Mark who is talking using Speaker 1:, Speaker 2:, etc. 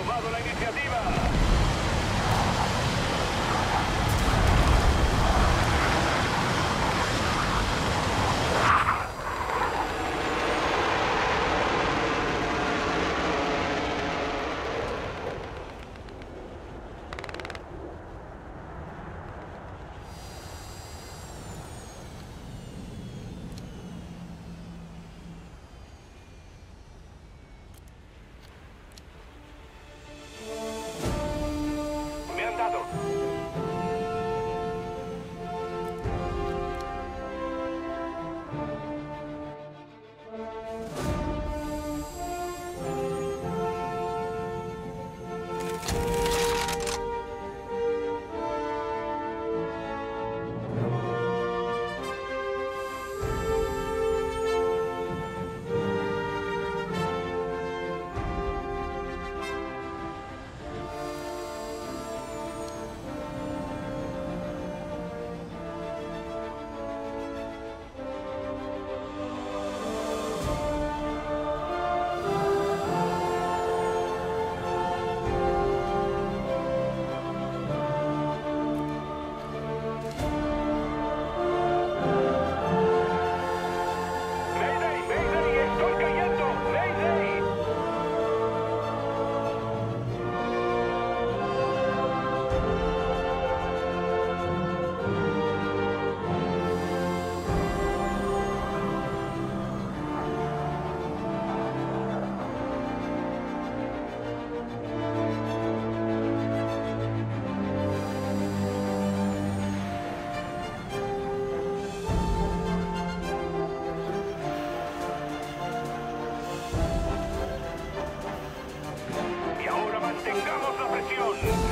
Speaker 1: tomado la iniciativa. başlıyor.